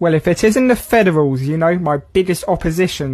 Well, if it isn't the Federals, you know, my biggest opposition.